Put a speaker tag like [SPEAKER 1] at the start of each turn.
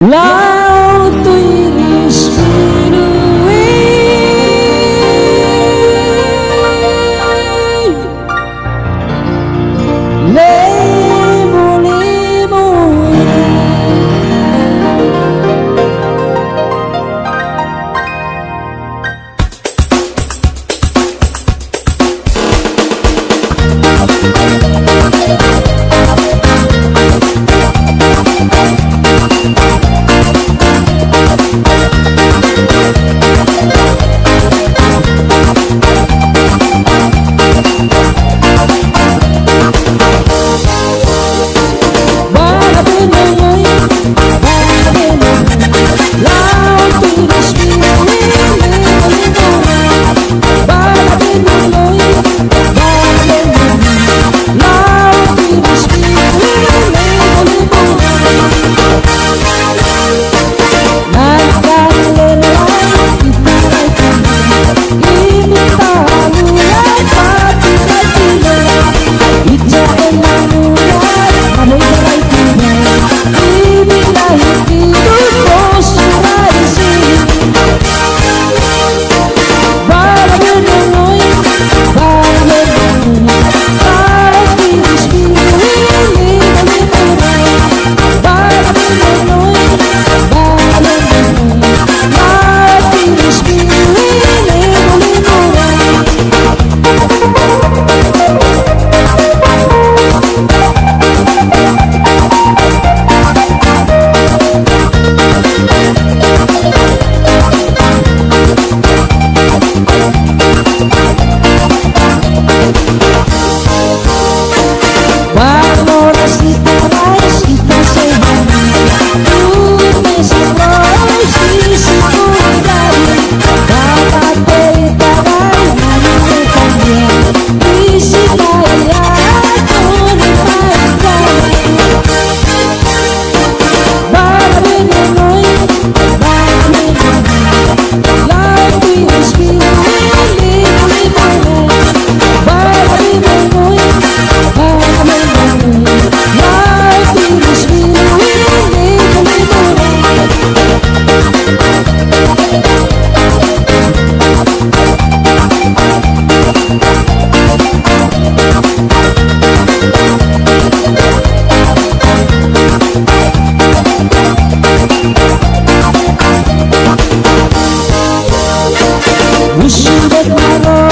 [SPEAKER 1] 来。That my roba,